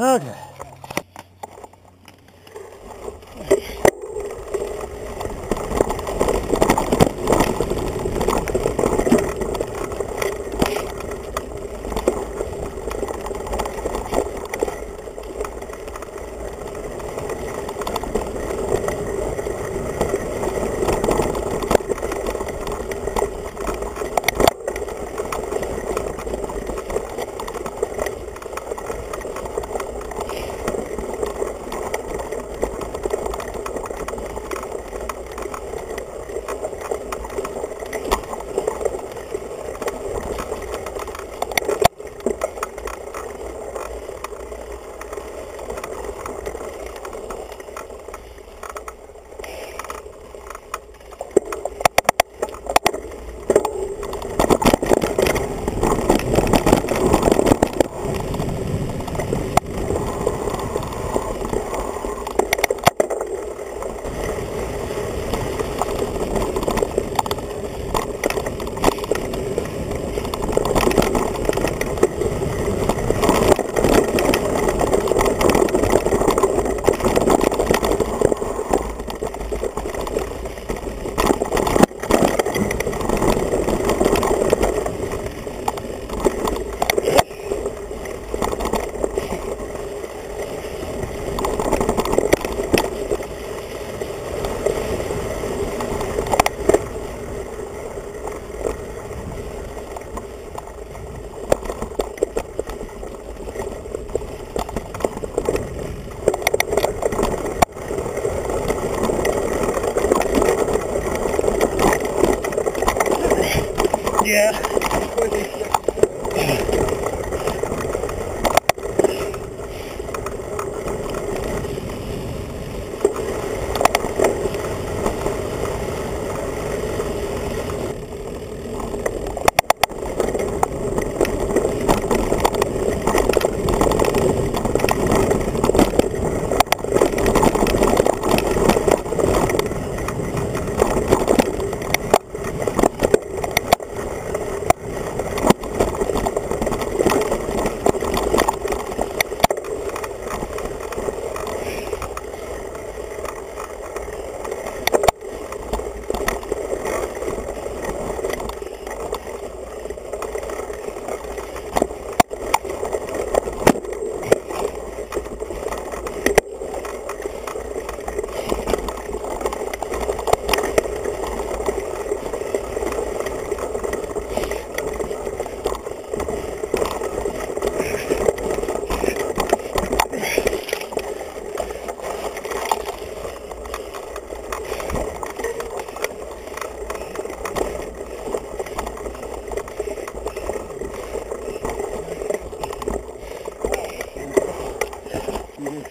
Okay.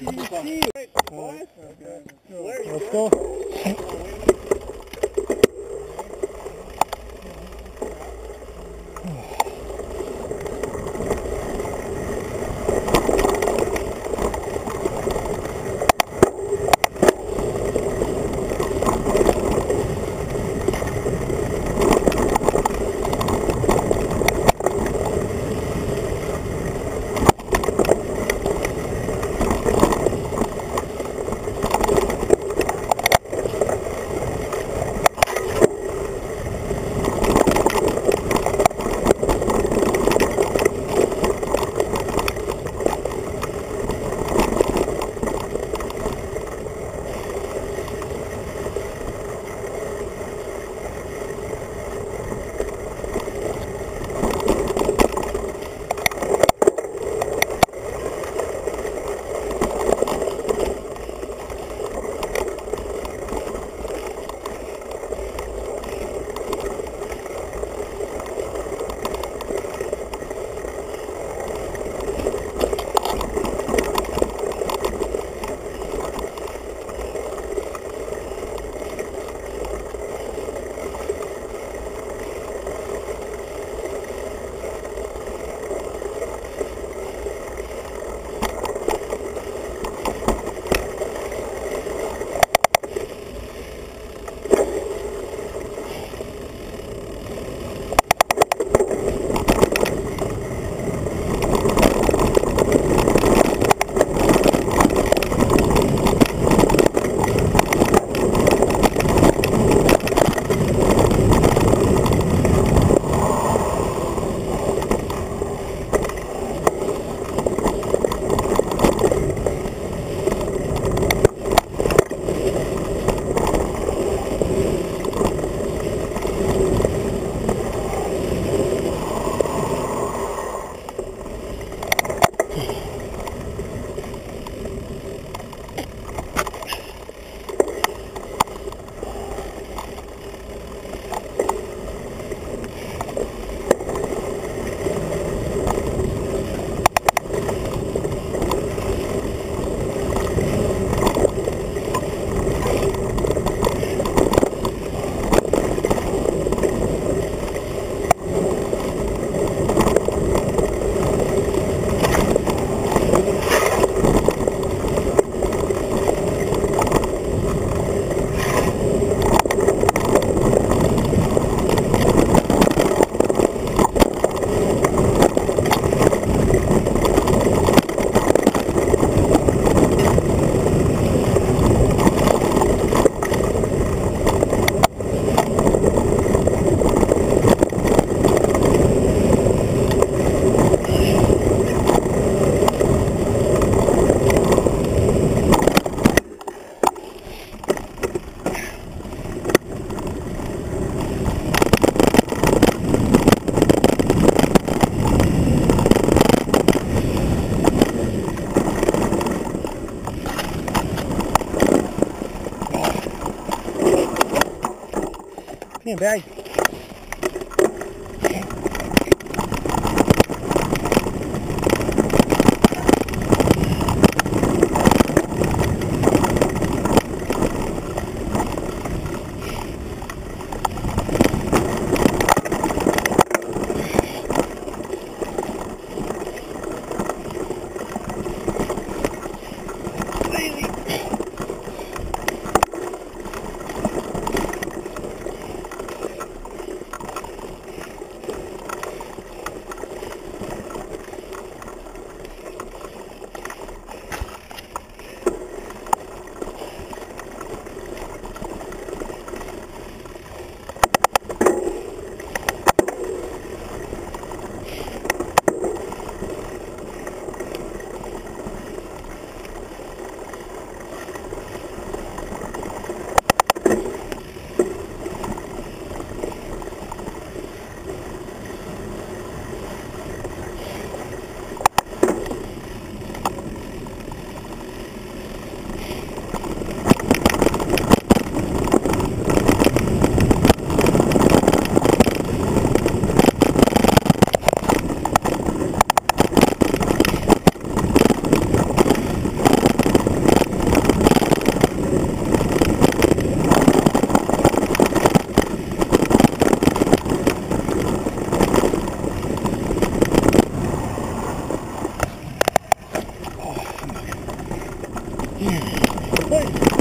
Let's go. 你背。嗯。快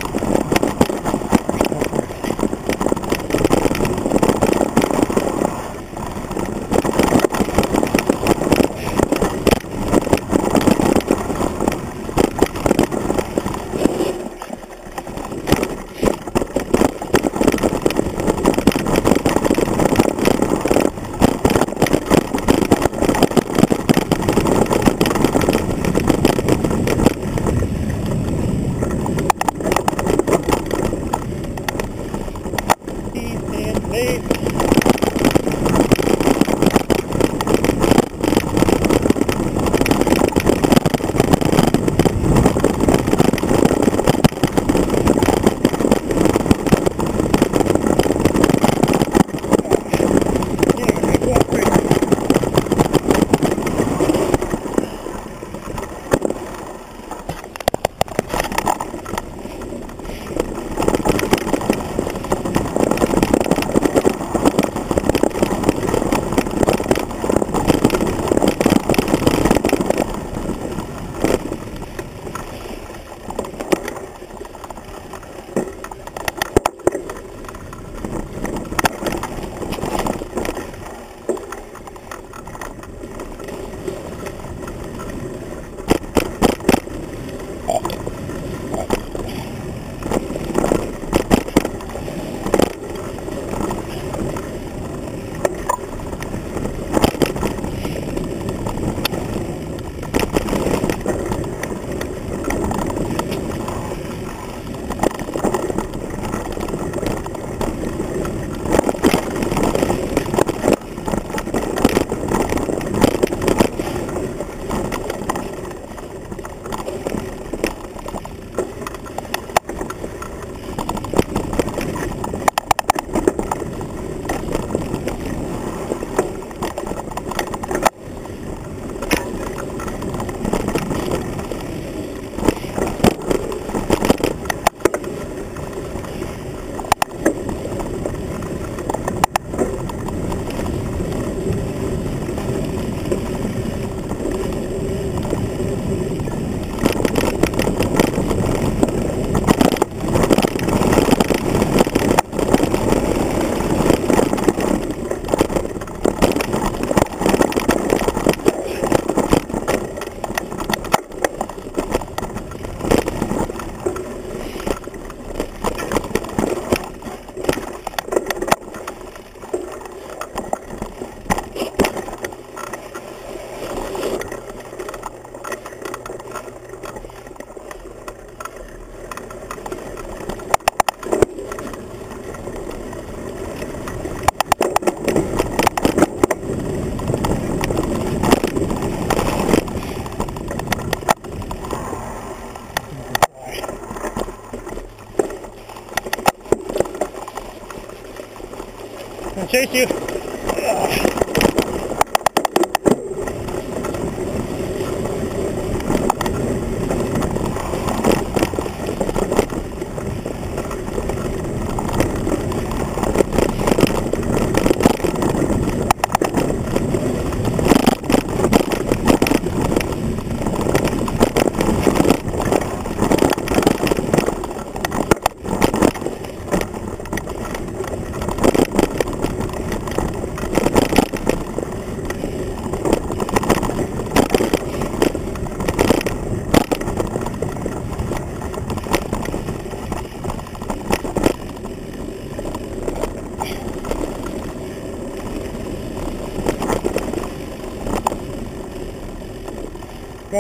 chase you.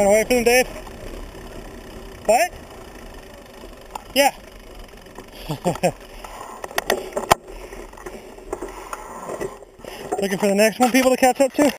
Going away from him, Dave? What? Yeah. Looking for the next one people to catch up to?